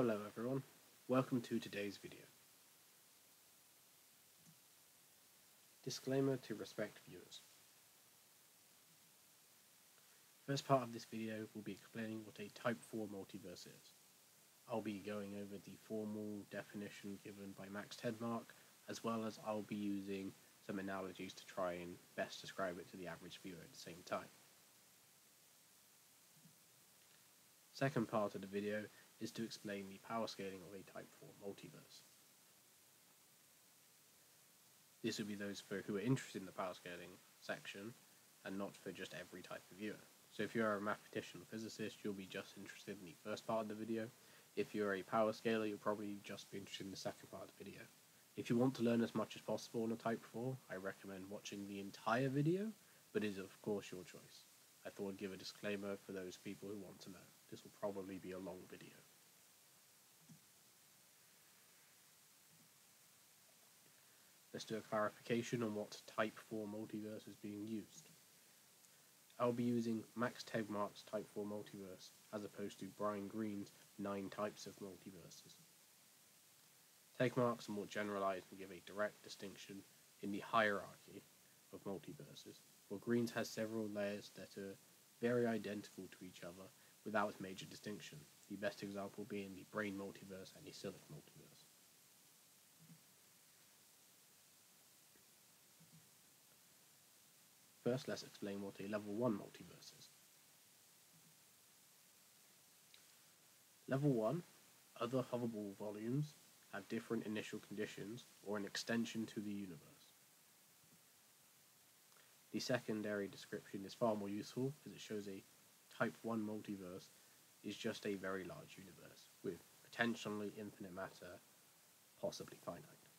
Hello everyone, welcome to today's video. Disclaimer to respect viewers. First part of this video will be explaining what a Type 4 multiverse is. I'll be going over the formal definition given by Max Tegmark, as well as I'll be using some analogies to try and best describe it to the average viewer at the same time. Second part of the video is to explain the power scaling of a Type 4 multiverse. This would be those for who are interested in the power scaling section, and not for just every type of viewer. So if you're a mathematician or physicist, you'll be just interested in the first part of the video. If you're a power scaler, you'll probably just be interested in the second part of the video. If you want to learn as much as possible on a Type 4, I recommend watching the entire video, but it is of course your choice. I thought I'd give a disclaimer for those people who want to know. This will probably be a long video. Do a clarification on what Type 4 multiverse is being used. I'll be using Max Tegmark's Type 4 multiverse as opposed to Brian Greene's 9 types of multiverses. Tegmark's are more generalized and give a direct distinction in the hierarchy of multiverses, while Greene's has several layers that are very identical to each other without major distinction, the best example being the Brane multiverse and the Cyclic multiverse. First, let's explain what a level 1 multiverse is. Level 1, other Hubble volumes have different initial conditions or an extension to the universe. The secondary description is far more useful as it shows a Type 1 multiverse is just a very large universe with potentially infinite matter, possibly finite.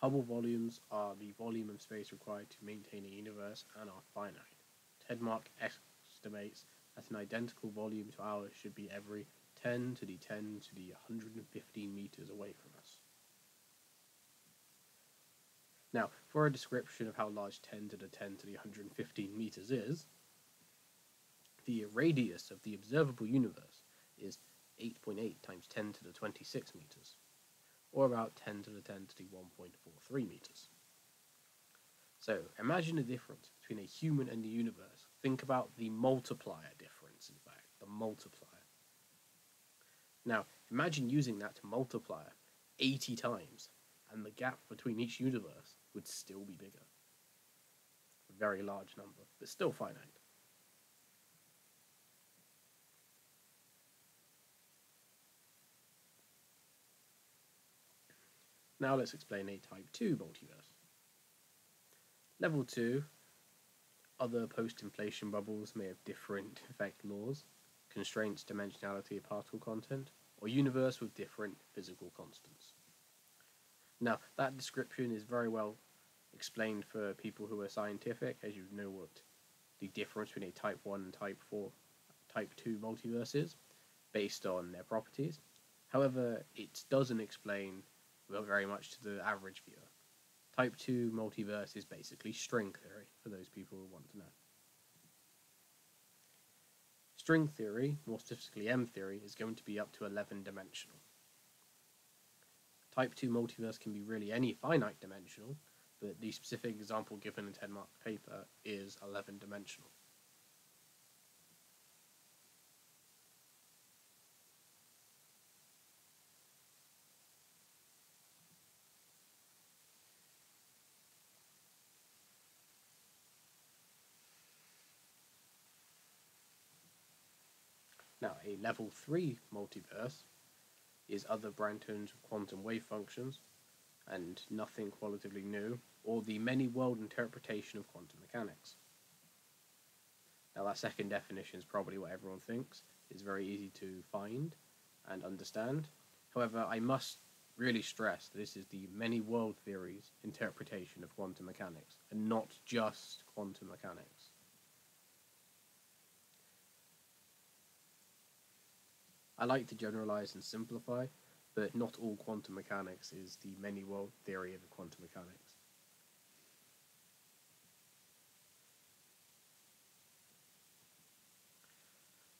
Hubble volumes are the volume of space required to maintain a universe and are finite. Tegmark estimates that an identical volume to ours should be every 10 to the 10 to the 115 meters away from us. Now, for a description of how large 10 to the 10 to the 115 meters is, the radius of the observable universe is 8.8 times 10 to the 26 meters or about 10 to the 10 to the 1.43 meters. So imagine the difference between a human and the universe. Think about the multiplier difference, in fact, the multiplier. Now, imagine using that multiplier 80 times, and the gap between each universe would still be bigger. A very large number, but still finite. Now let's explain a Type 2 multiverse. Level 2, other post-inflation bubbles may have different effect laws, constraints, dimensionality of particle content, or universe with different physical constants. Now, that description is very well explained for people who are scientific, as you know what the difference between a Type 1 and Type 4, Type 2 multiverse is, based on their properties. However, it doesn't explain very much to the average viewer. Type 2 multiverse is basically string theory, for those people who want to know. String theory, more specifically M theory, is going to be up to 11 dimensional. Type 2 multiverse can be really any finite dimensional, but the specific example given in Tegmark's paper is 11 dimensional. Now, a level 3 multiverse is other Bragtons of quantum wave functions, and nothing qualitatively new, or the many-world interpretation of quantum mechanics. Now, that second definition is probably what everyone thinks. It's very easy to find and understand. However, I must really stress that this is the many world theories interpretation of quantum mechanics, and not just quantum mechanics. I like to generalize and simplify, but not all quantum mechanics is the many world theory of quantum mechanics.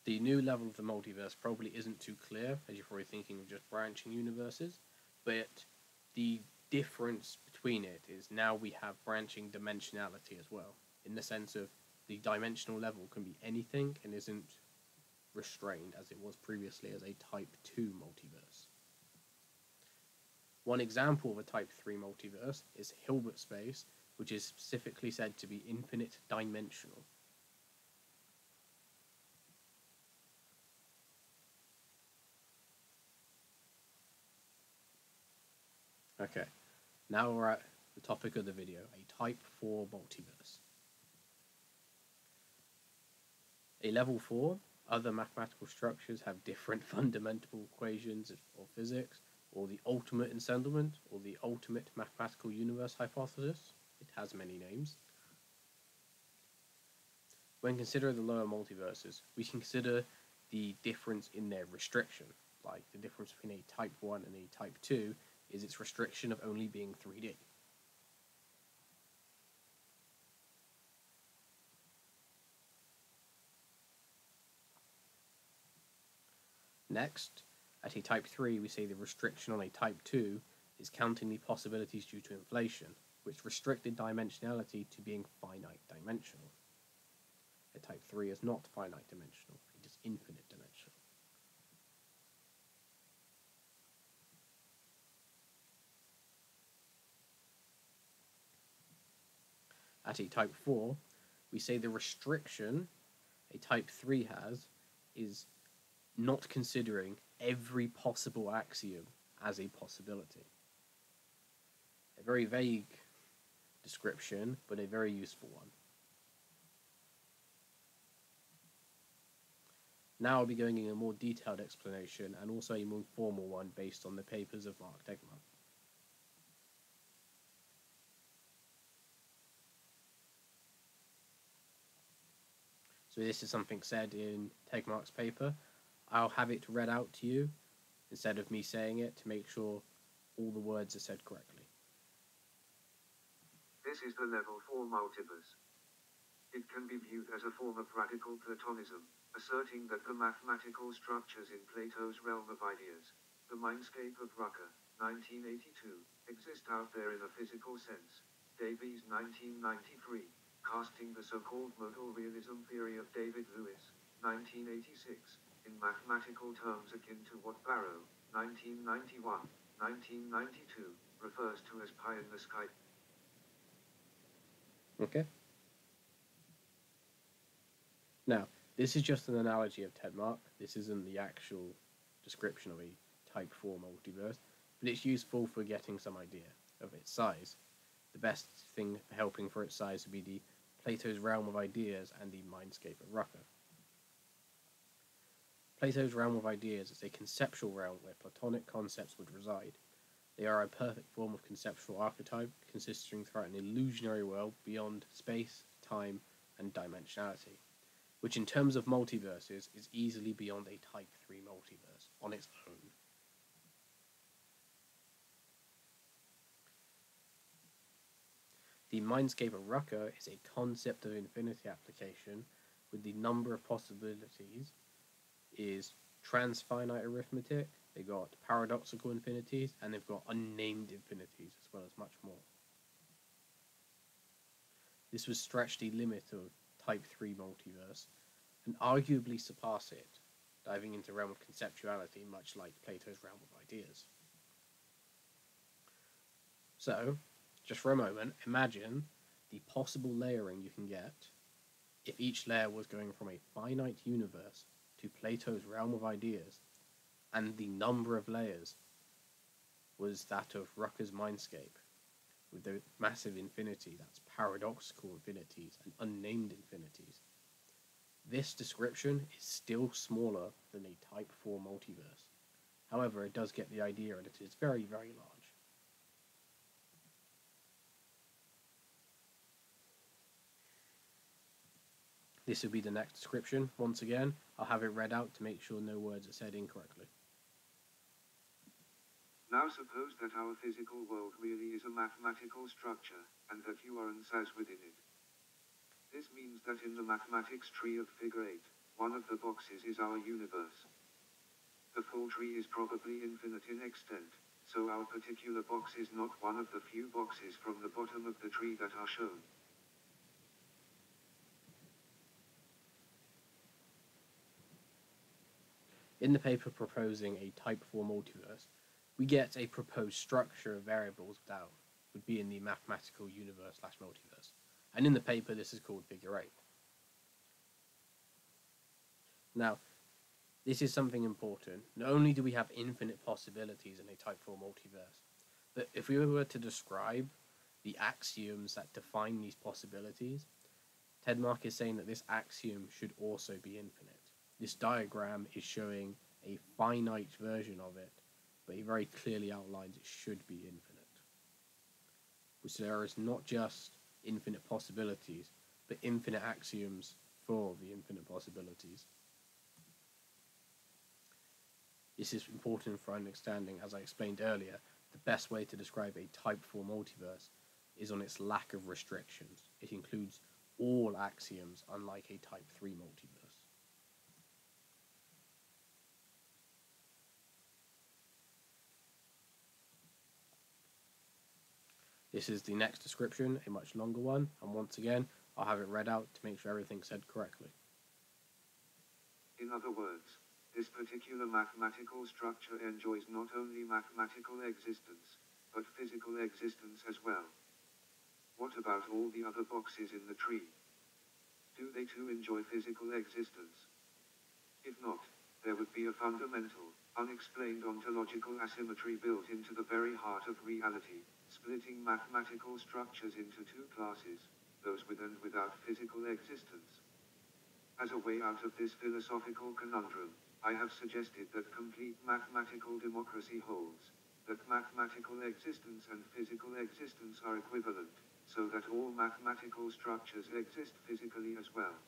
The new level of the multiverse probably isn't too clear, as you're probably thinking of just branching universes, but the difference between it is now we have branching dimensionality as well, in the sense of the dimensional level can be anything and isn't restrained as it was previously as a Type 2 multiverse. One example of a Type 3 multiverse is Hilbert space, which is specifically said to be infinite dimensional. Okay, now we're at the topic of the video, a Type 4 multiverse. A level 4, other mathematical structures have different fundamental equations or physics, or the ultimate entanglement, or the ultimate mathematical universe hypothesis. It has many names. When considering the lower multiverses, we can consider the difference in their restriction, like the difference between a type 1 and a type 2 is its restriction of only being 3D. Next, at a type 3, we say the restriction on a type 2 is counting the possibilities due to inflation, which restricted dimensionality to being finite dimensional. A type 3 is not finite dimensional, it is infinite dimensional. At a type 4, we say the restriction a type 3 has is not considering every possible axiom as a possibility. A very vague description, but a very useful one. Now I'll be going in a more detailed explanation and also a more formal one based on the papers of Mark Tegmark. So this is something said in Tegmark's paper. I'll have it read out to you instead of me saying it to make sure all the words are said correctly. This is the level 4 multiverse. It can be viewed as a form of radical Platonism, asserting that the mathematical structures in Plato's realm of ideas, the mindscape of Rucker, 1982, exist out there in a physical sense. Davies 1993 casting the so-called modal realism theory of David Lewis, 1986, in mathematical terms akin to what Barrow, 1991, 1992, refers to as pie in the sky. Okay. Now, this is just an analogy of Tegmark. This isn't the actual description of a Type 4 multiverse, but it's useful for getting some idea of its size. The best thing helping for its size would be the Plato's realm of ideas and the mindscape of Rucker. Plato's realm of ideas is a conceptual realm where Platonic concepts would reside. They are a perfect form of conceptual archetype, consisting throughout an illusionary world beyond space, time, and dimensionality, which in terms of multiverses is easily beyond a Type 3 multiverse on its own. The mindscape of Rucker is a concept of infinity application with the number of possibilities is transfinite arithmetic, they've got paradoxical infinities, and they've got unnamed infinities as well as much more. This would stretch the limit of Type 3 multiverse and arguably surpass it, diving into realm of conceptuality much like Plato's realm of ideas. So, just for a moment, imagine the possible layering you can get if each layer was going from a finite universe to Plato's realm of ideas, and the number of layers was that of Rucker's mindscape, with the massive infinity, that's paradoxical infinities and unnamed infinities. This description is still smaller than a Type 4 multiverse. However, it does get the idea and it is very, very large. This will be the next description. Once again, I'll have it read out to make sure no words are said incorrectly. Now suppose that our physical world really is a mathematical structure, and that you are SAS within it. This means that in the mathematics tree of figure 8, one of the boxes is our universe. The full tree is probably infinite in extent, so our particular box is not one of the few boxes from the bottom of the tree that are shown. In the paper proposing a type 4 multiverse, we get a proposed structure of variables without would be in the mathematical universe slash multiverse. And in the paper, this is called figure 8. Now, this is something important. Not only do we have infinite possibilities in a type 4 multiverse, but if we were to describe the axioms that define these possibilities, Tedmark is saying that this axiom should also be infinite. This diagram is showing a finite version of it, but he very clearly outlines it should be infinite. Which there is not just infinite possibilities, but infinite axioms for the infinite possibilities. This is important for understanding, as I explained earlier, the best way to describe a type 4 multiverse is on its lack of restrictions. It includes all axioms, unlike a type 3 multiverse. This is the next description, a much longer one, and once again, I'll have it read out to make sure everything's said correctly. In other words, this particular mathematical structure enjoys not only mathematical existence, but physical existence as well. What about all the other boxes in the tree? Do they too enjoy physical existence? If not, there would be a fundamental, unexplained ontological asymmetry built into the very heart of reality, splitting mathematical structures into two classes, those with and without physical existence. As a way out of this philosophical conundrum, I have suggested that complete mathematical democracy holds, that mathematical existence and physical existence are equivalent, so that all mathematical structures exist physically as well.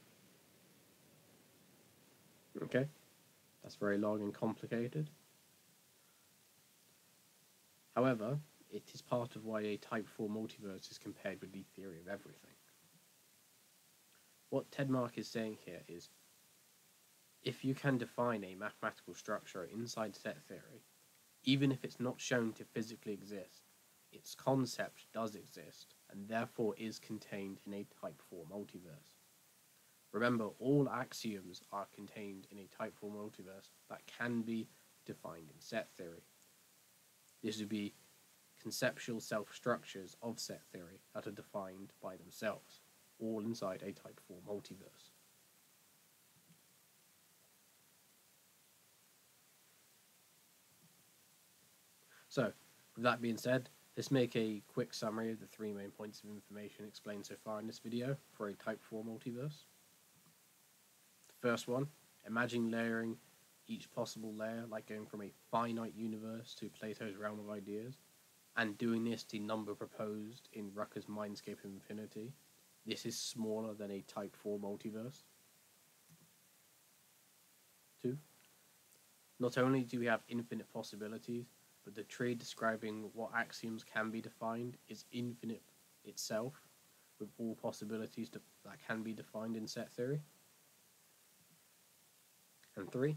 Okay, that's very long and complicated. However, it is part of why a Type 4 multiverse is compared with the theory of everything. What Ted Mark is saying here is if you can define a mathematical structure inside set theory, even if it's not shown to physically exist, its concept does exist and therefore is contained in a Type 4 multiverse. Remember, all axioms are contained in a Type 4 multiverse that can be defined in set theory. This would be conceptual self-structures of set theory that are defined by themselves, all inside a Type 4 multiverse. So, with that being said, let's make a quick summary of the three main points of information explained so far in this video for a Type 4 multiverse. The first one, imagine layering each possible layer like going from a finite universe to Plato's realm of ideas and doing this the number proposed in Rucker's Mindscape Infinity. This is smaller than a Type 4 multiverse. 2. Not only do we have infinite possibilities, but the tree describing what axioms can be defined is infinite itself, with all possibilities to, that can be defined in set theory. And 3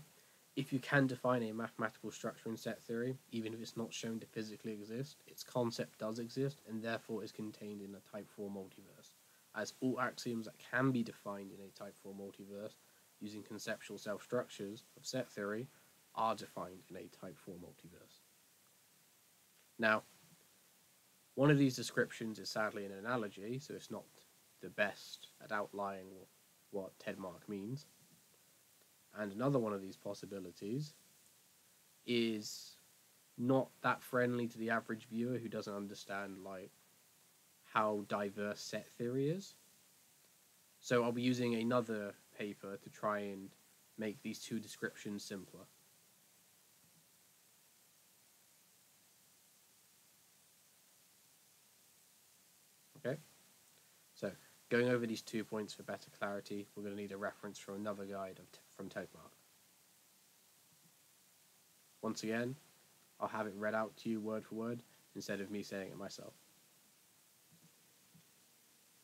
if you can define a mathematical structure in set theory, even if it's not shown to physically exist, its concept does exist and therefore is contained in a type 4 multiverse, as all axioms that can be defined in a type 4 multiverse using conceptual self-structures of set theory are defined in a type 4 multiverse. Now, one of these descriptions is sadly an analogy, so it's not the best at outlining what Ted Mark means. And another one of these possibilities is not that friendly to the average viewer who doesn't understand like how diverse set theory is. So I'll be using another paper to try and make these two descriptions simpler. Okay, so Going over these two points for better clarity, we're going to need a reference from another guide from Tedmark. Once again, I'll have it read out to you word for word instead of me saying it myself.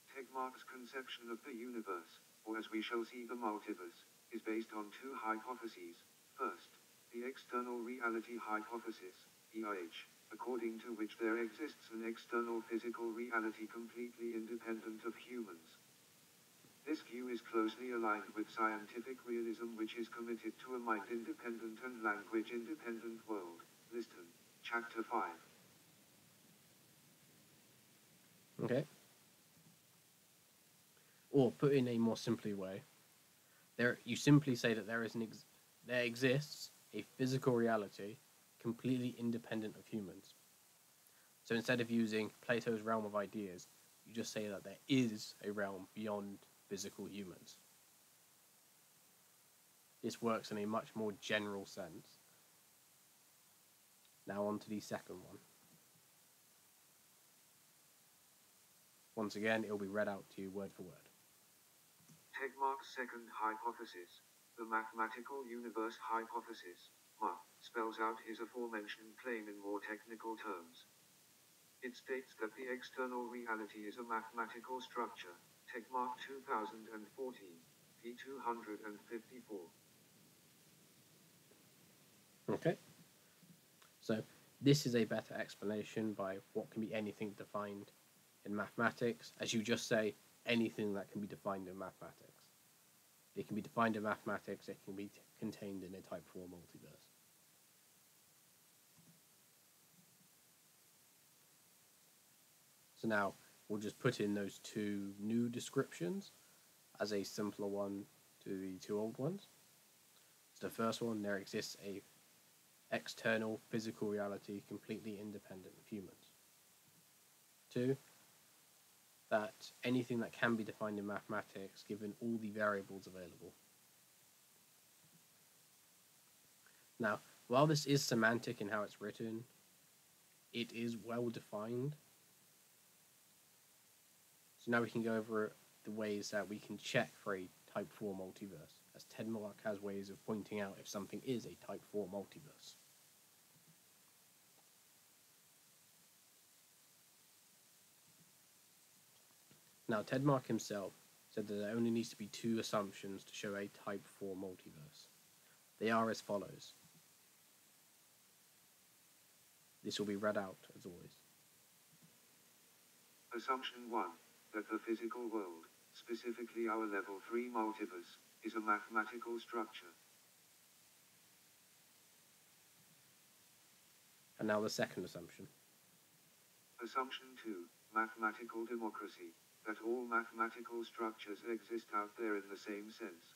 Tedmark's conception of the universe, or as we shall see the multiverse, is based on two hypotheses. First, the external reality hypothesis, ERH, according to which there exists an external physical reality completely independent of humans. This view is closely aligned with scientific realism which is committed to a mind-independent and language-independent world. Liston, Chapter 5. Okay. Or put in a more simply way, there you simply say that there is an ex- there exists a physical reality completely independent of humans. So instead of using Plato's realm of ideas, you just say that there is a realm beyond physical humans. This works in a much more general sense. Now on to the second one. Once again, it will be read out to you word for word. Tegmark's second hypothesis, the mathematical universe hypothesis, MA, spells out his aforementioned claim in more technical terms. It states that the external reality is a mathematical structure, Tegmark 2014, p254. Okay. So this is a better explanation by what can be anything defined in mathematics. As you just say, anything that can be defined in mathematics. It can be defined in mathematics, it can be contained in a type 4 multiverse. So now we'll just put in those two new descriptions as a simpler one to the two old ones. So the first one, there exists a external physical reality completely independent of humans. Two, that anything that can be defined in mathematics given all the variables available. Now, while this is semantic in how it's written, it is well defined. Now we can go over the ways that we can check for a type 4 multiverse, as Ted Tedmark has ways of pointing out if something is a type 4 multiverse. Now, Ted Tedmark himself said that there only needs to be two assumptions to show a type 4 multiverse. They are as follows. This will be read out as always. Assumption 1 that the physical world, specifically our level 3 multiverse, is a mathematical structure. And now the second assumption. Assumption 2 mathematical democracy, that all mathematical structures exist out there in the same sense.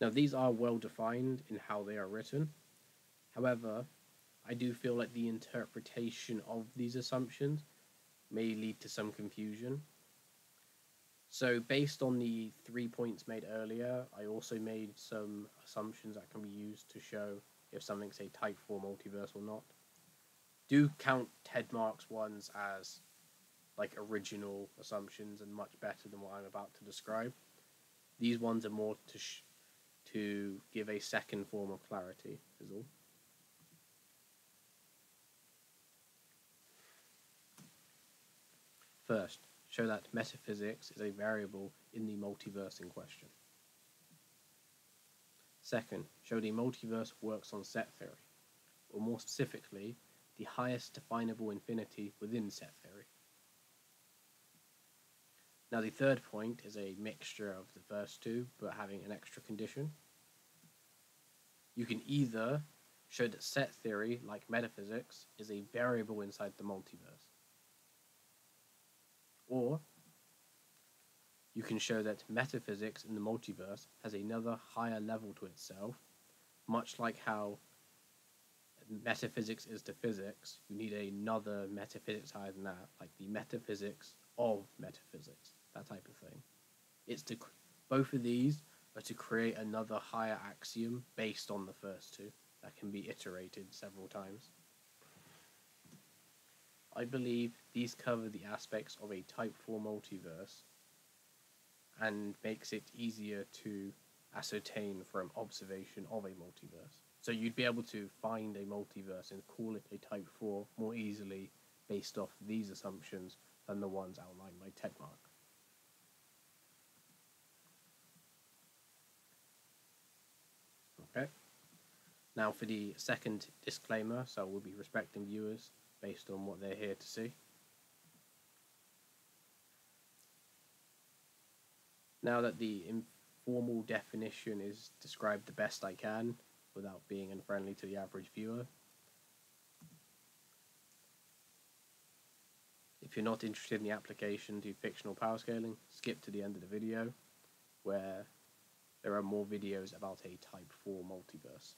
Now, these are well defined in how they are written. However, I do feel like the interpretation of these assumptions may lead to some confusion. So, based on the three points made earlier, I also made some assumptions that can be used to show if something's a type 4 multiverse or not. Do count Tedmark's ones as like original assumptions and much better than what I'm about to describe. These ones are more to to give a second form of clarity, is all. First, show that metaphysics is a variable in the multiverse in question. Second, show the multiverse works on set theory, or more specifically, the highest definable infinity within set theory. Now, the third point is a mixture of the first two, but having an extra condition. You can either show that set theory, like metaphysics, is a variable inside the multiverse, or you can show that metaphysics in the multiverse has another higher level to itself, much like how metaphysics is to physics, you need another metaphysics higher than that, like the metaphysics of metaphysics, that type of thing. It's to both of these are to create another higher axiom based on the first two that can be iterated several times. I believe these cover the aspects of a Type 4 multiverse and makes it easier to ascertain from observation of a multiverse. So you'd be able to find a multiverse and call it a Type 4 more easily based off these assumptions than the ones outlined by Tedmark. Okay. Now for the second disclaimer, so we'll be respecting viewers based on what they're here to see. Now that the informal definition is described the best I can without being unfriendly to the average viewer, if you're not interested in the application to fictional power scaling, skip to the end of the video where there are more videos about a Type 4 multiverse.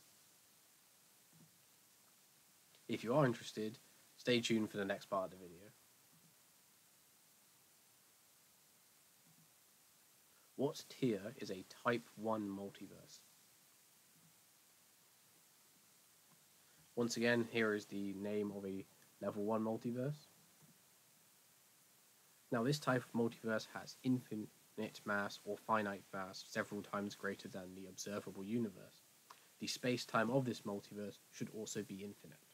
If you are interested, stay tuned for the next part of the video. What tier is a Type 1 multiverse? Once again, here is the name of a Level 1 multiverse. Now, this type of multiverse has infinite mass or finite mass several times greater than the observable universe. The space-time of this multiverse should also be infinite.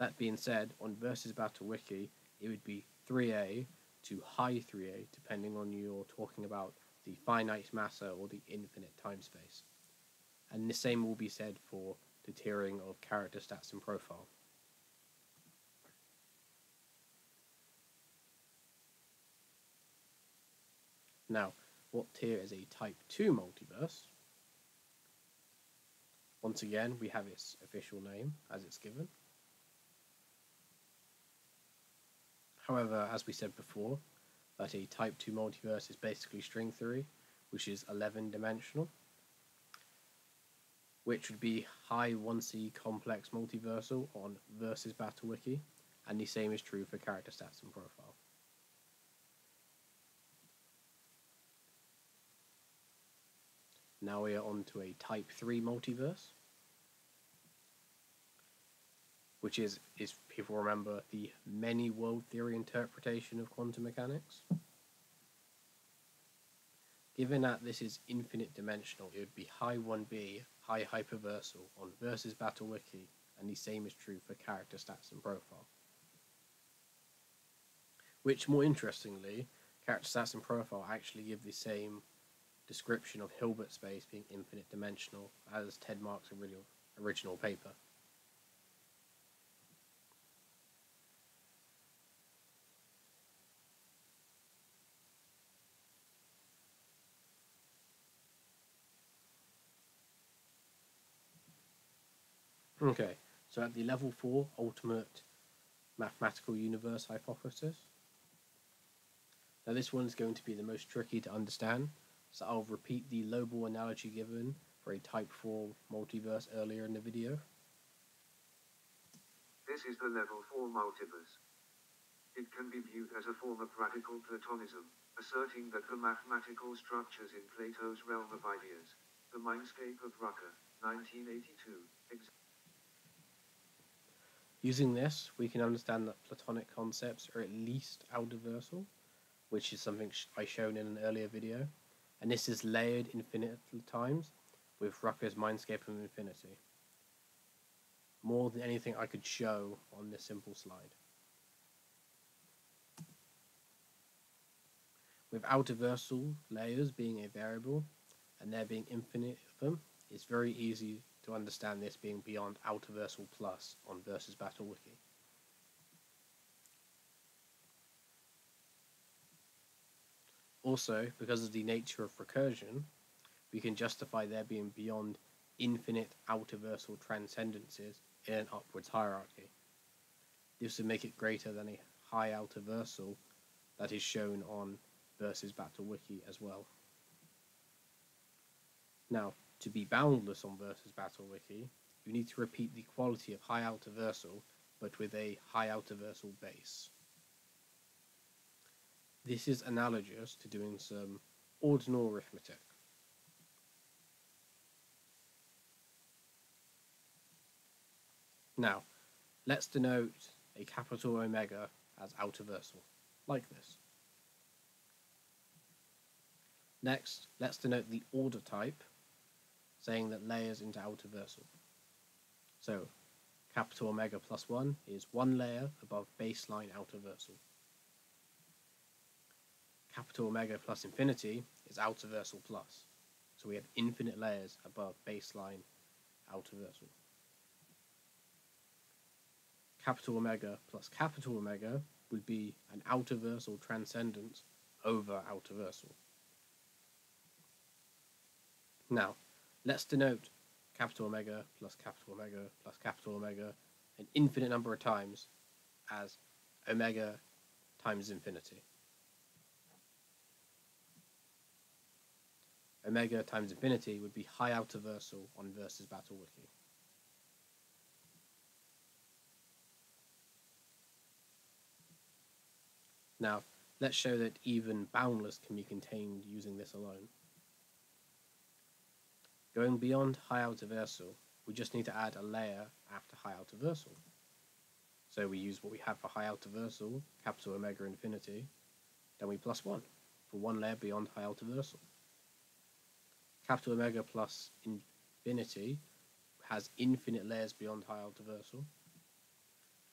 That being said, on Versus Battle Wiki, it would be 3A to high 3A, depending on you're talking about the finite matter or the infinite time space. And the same will be said for the tiering of character stats and profile. Now, what tier is a Type 2 multiverse? Once again, we have its official name as it's given. However, as we said before, that a Type 2 multiverse is basically string theory, which is 11 dimensional, which would be high 1C complex multiversal on Versus Battle Wiki, and the same is true for character stats and profile. Now we are on to a Type 3 multiverse, which is, is people remember, the many world theory interpretation of quantum mechanics. Given that this is infinite dimensional, it would be high 1b, high hyperversal on Versus Battle Wiki, and the same is true for character stats and profile. Which, more interestingly, character stats and profile actually give the same description of Hilbert space being infinite dimensional as Ted Mark's original, original paper. Okay, so at the level 4 ultimate mathematical universe hypothesis. Now this one is going to be the most tricky to understand so I'll repeat the Lobel analogy given for a type 4 multiverse earlier in the video. This is the level 4 multiverse. It can be viewed as a form of radical Platonism, asserting that the mathematical structures in Plato's realm of ideas, the mindscape of Rucker, 1982, Using this, we can understand that Platonic concepts are at least outerversal, which is something I shown in an earlier video and this is layered infinite times with Rucker's Mindscape of Infinity. More than anything I could show on this simple slide. With outerversal layers being a variable and there being infinite of them, it's very easy to understand this being beyond outerversal plus on Versus Battle Wiki. Also, because of the nature of recursion, we can justify there being beyond infinite outerversal transcendences in an upwards hierarchy. This would make it greater than a high outerversal that is shown on Versus Battle Wiki as well. Now, to be boundless on Versus Battle Wiki, you need to repeat the quality of high outerversal, but with a high outerversal base. This is analogous to doing some ordinal arithmetic. Now, let's denote a capital omega as outerversal, like this. Next, let's denote the order type, saying that layers into outerversal. So, capital omega plus 1 is one layer above baseline outerversal capital omega plus infinity is outerversal plus. So we have infinite layers above baseline outer versal. Capital omega plus capital omega would be an outer versal transcendence over outer versal. Now, let's denote capital omega plus capital omega plus capital omega an infinite number of times as omega times infinity. Omega times infinity would be high outer versal on versus battle wiki. Now, let's show that even boundless can be contained using this alone. Going beyond high outer versal, we just need to add a layer after high outer versal. So we use what we have for high outer versal, capital omega infinity, then we plus 1 for one layer beyond high outer versal. Capital omega plus infinity has infinite layers beyond high outer versal.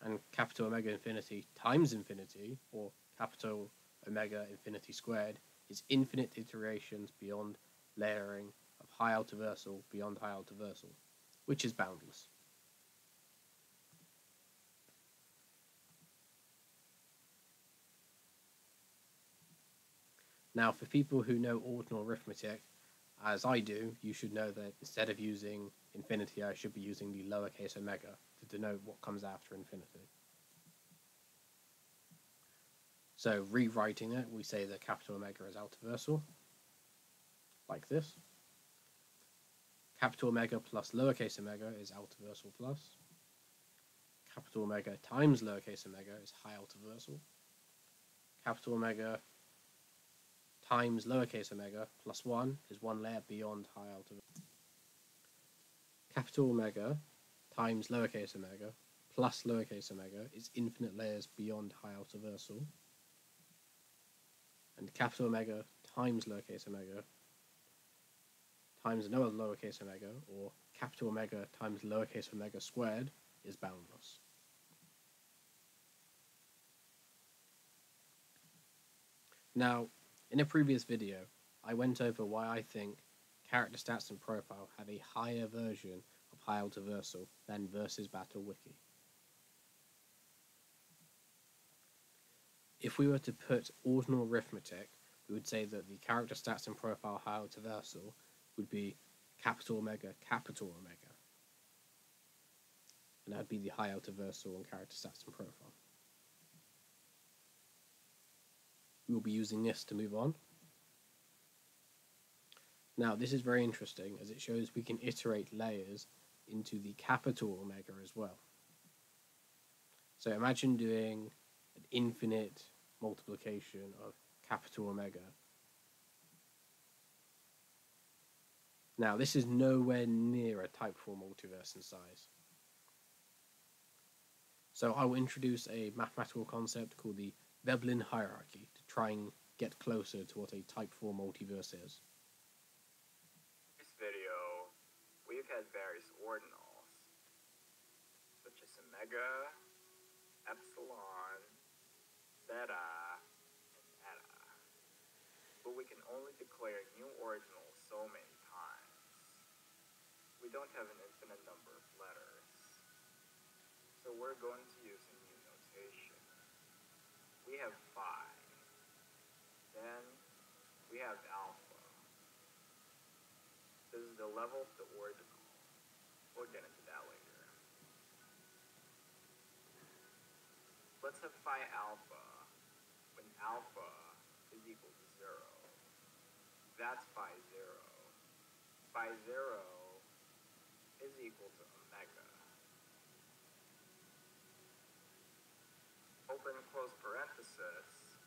And capital omega infinity times infinity, or capital omega infinity squared, is infinite iterations beyond layering high outer versal beyond high outer versal, which is boundless. Now, for people who know ordinal arithmetic, as I do, you should know that instead of using infinity, I should be using the lowercase omega to denote what comes after infinity. So rewriting it, we say that capital omega is versal, like this. Capital omega plus lowercase omega is versal plus. Capital omega times lowercase omega is high versal. Capital omega times lowercase omega plus 1 is one layer beyond high outer. Capital omega times lowercase omega plus lowercase omega is infinite layers beyond high outer versal. And capital omega times lowercase omega times another lowercase omega, or capital omega times lowercase omega squared, is boundless. Now, in a previous video, I went over why I think character stats and profile have a higher version of High Outerversal than Versus Battle Wiki. If we were to put ordinal arithmetic, we would say that the character stats and profile High Outerversal would be capital omega, capital omega. And that would be the High Outerversal and character stats and profile. we will be using this to move on. Now, this is very interesting as it shows we can iterate layers into the capital omega as well. So imagine doing an infinite multiplication of capital omega. Now, this is nowhere near a type 4 multiverse in size. So I will introduce a mathematical concept called the Veblen hierarchy to try and get closer to what a Type 4 multiverse is. In this video, we've had various ordinals, such as omega, epsilon, zeta, and eta. But we can only declare new ordinals so many. We don't have an infinite number of letters. So we're going to use a new notation we have phi. Then we have alpha. This is the level of the ordinal. We'll get into that later. Let's have phi alpha when alpha is equal to zero. That's phi zero. Phi zero is equal to omega. open close parenthesis,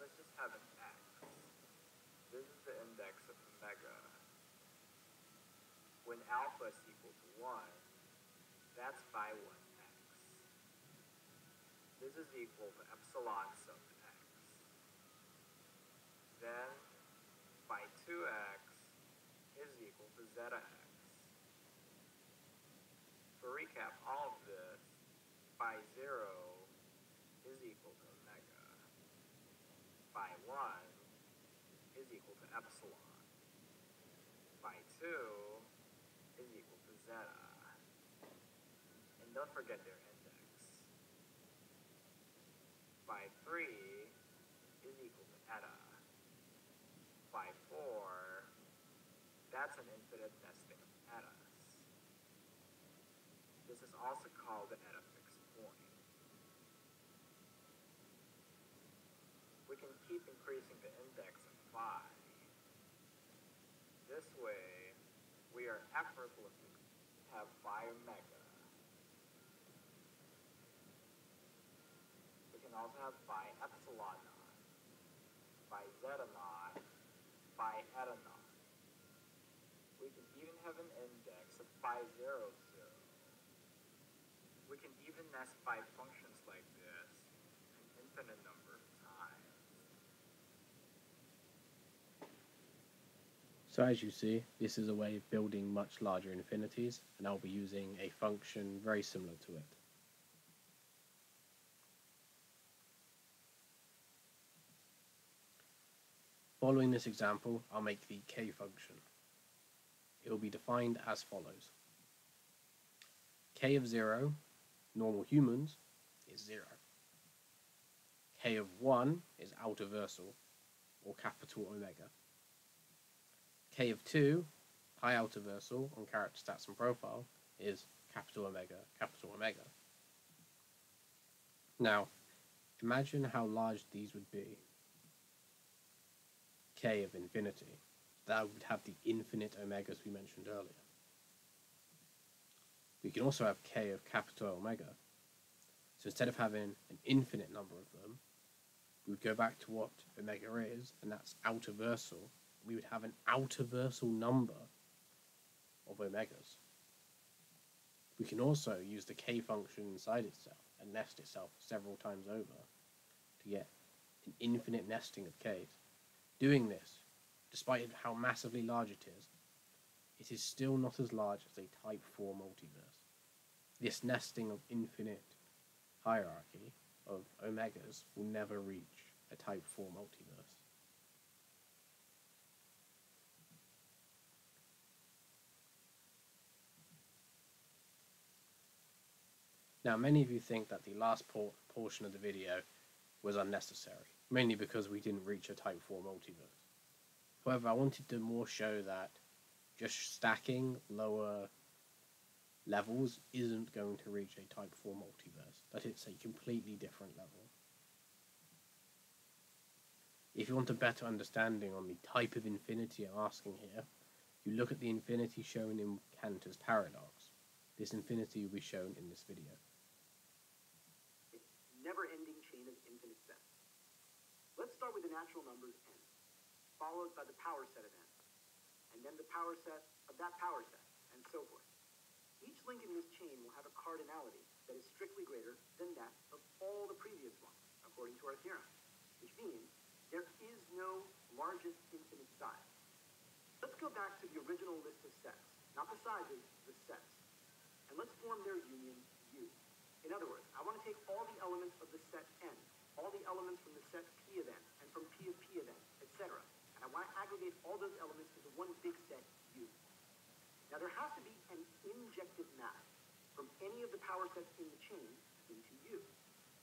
let's just have an x. This is the index of omega. When alpha is equal to 1, that's phi 1x. This is equal to epsilon sub x. Then phi 2x is equal to zeta x. To recap all of this, phi 0 is equal to omega. Phi 1 is equal to epsilon. phi 2 is equal to zeta. And don't forget their index. Phi 3 is equal to eta. Phi 4, that's an infinite nesting of etas. This is also called the eta fixed point. We can keep increasing the index of phi. This way, we are effortlessly have phi omega. We can also have phi epsilon naught, phi zeta naught, phi eta naught. We can even have an index of phi zero zero. We can even nest phi functions like this an infinite number of times. So as you see, this is a way of building much larger infinities, and I'll be using a function very similar to it. Following this example, I'll make the k function. It will be defined as follows. k of 0, normal humans, is 0. k of 1 is altiversal, or capital omega k of 2, high altiversal on character stats and profile, is capital omega, capital omega. Now, imagine how large these would be. k of infinity. That would have the infinite omegas we mentioned earlier. We can also have k of capital omega. So instead of having an infinite number of them, we would go back to what omega is, and that's altiversal we would have an altiversal number of omegas. We can also use the k function inside itself and nest itself several times over to get an infinite nesting of k's. Doing this, despite how massively large it is, it is still not as large as a type 4 multiverse. This nesting of infinite hierarchy of omegas will never reach a type 4 multiverse. Now, many of you think that the last por- portion of the video was unnecessary, mainly because we didn't reach a Type 4 multiverse. However, I wanted to more show that just stacking lower levels isn't going to reach a Type 4 multiverse, that it's a completely different level. If you want a better understanding on the type of infinity I'm asking here, you look at the infinity shown in Cantor's paradox. This infinity will be shown in this video never-ending chain of infinite sets. Let's start with the natural numbers n, followed by the power set of n, and then the power set of that power set, and so forth. Each link in this chain will have a cardinality that is strictly greater than that of all the previous ones, according to our theorem, which means there is no largest infinite size. Let's go back to the original list of sets, not the sizes, the sets, and let's form their union. In other words, I want to take all the elements of the set n, all the elements from the set P of n, and from P of P of n, etc. And I want to aggregate all those elements into one big set U. Now there has to be an injective map from any of the power sets in the chain into U.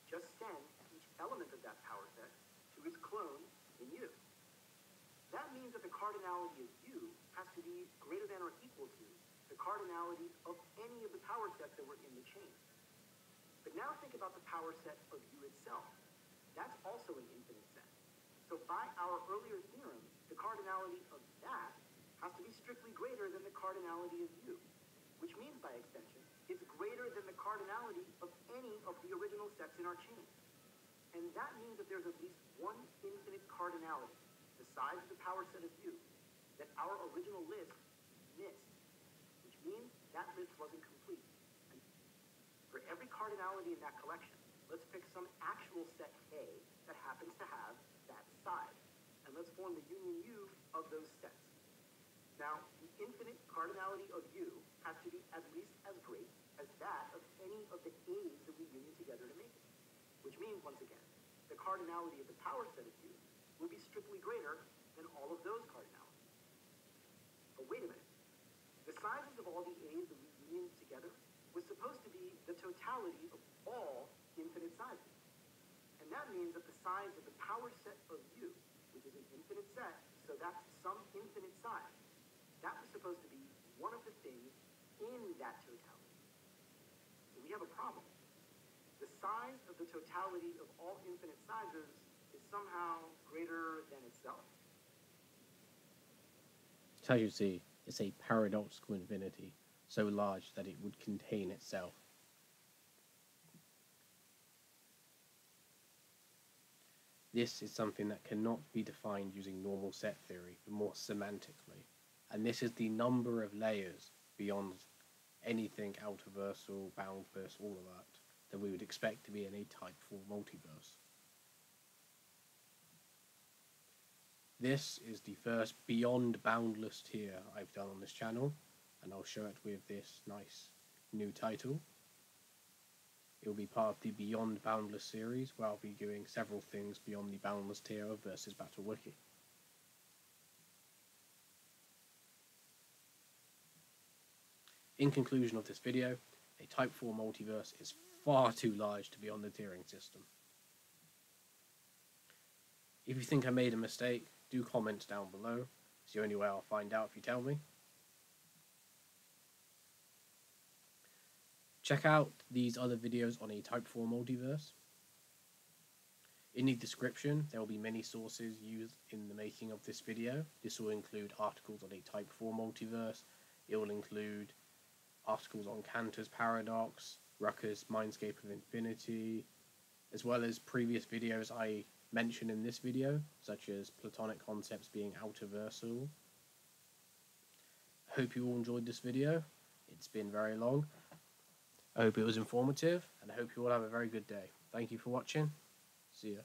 Just send each element of that power set to its clone in U. That means that the cardinality of U has to be greater than or equal to the cardinality of any of the power sets that were in the chain. But now think about the power set of U itself. That's also an infinite set. So by our earlier theorem, the cardinality of that has to be strictly greater than the cardinality of U, which means by extension, it's greater than the cardinality of any of the original sets in our chain. And that means that there's at least one infinite cardinality, the size of the power set of U, that our original list missed, which means that list wasn't complete. For every cardinality in that collection, let's pick some actual set A that happens to have that size. And let's form the union U of those sets. Now, the infinite cardinality of U has to be at least as great as that of any of the A's that we union together to make it. Which means, once again, the cardinality of the power set of U will be strictly greater than all of those cardinalities. But wait a minute. The sizes of all the A's that we union together was supposed to be the totality of all infinite sizes. And that means that the size of the power set of U, which is an infinite set, so that's some infinite size, that was supposed to be one of the things in that totality. So we have a problem. The size of the totality of all infinite sizes is somehow greater than itself. As you see, it's a paradoxical infinity, so large that it would contain itself. This is something that cannot be defined using normal set theory, but more semantically. And this is the number of layers beyond anything outerversal, boundverse, all of that, that we would expect to be in a Type 4 multiverse. This is the first Beyond Boundless tier I've done on this channel, and I'll show it with this nice new title. It will be part of the Beyond Boundless series, where I'll be doing several things beyond the Boundless tier of Versus Battle Wiki. In conclusion of this video, a Type 4 multiverse is far too large to be on the tiering system. If you think I made a mistake, do comment down below. It's the only way I'll find out if you tell me. Check out these other videos on a Type 4 multiverse. In the description, there will be many sources used in the making of this video. This will include articles on a Type 4 multiverse. It will include articles on Cantor's paradox, Rucker's Mindscape of Infinity, as well as previous videos I mentioned in this video, such as Platonic concepts being outerversal. I hope you all enjoyed this video. It's been very long. I hope it was informative, and I hope you all have a very good day. Thank you for watching. See ya.